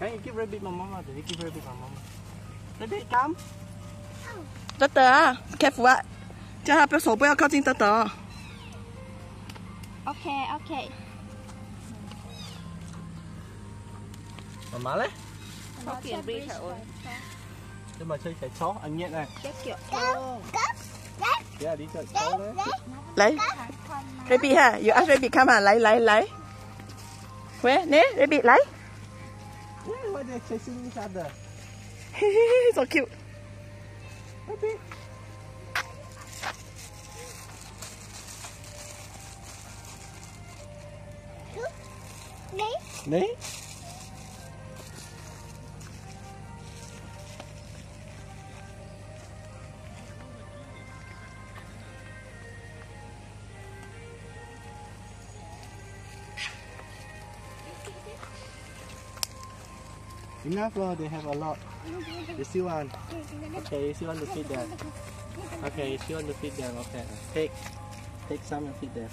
Can you give rabbit my mama? Did you give rabbit my mama? Rabbit come. Tớ tớ, à, careful ạ. Cho hai bé sổ bé có tin tớ tớ. Ok, ok. Mama lấy. Có tiền bridge hả ôi. Mà chơi chạy chó, anh nhẹ này. Chết kiểu. Yeah, đi chơi chó. Lấy. Rabbit ha, You ask rabbit come hả? Lấy, lấy, lấy. Quê, nè, rabbit lấy. Yeah, why they chasing each other?，so cute。Rabbit. Nè. Enough, uh, they have a lot. You still want? Okay, you still want to feed them? Okay, you still want to feed them? Okay, take, take some and feed them.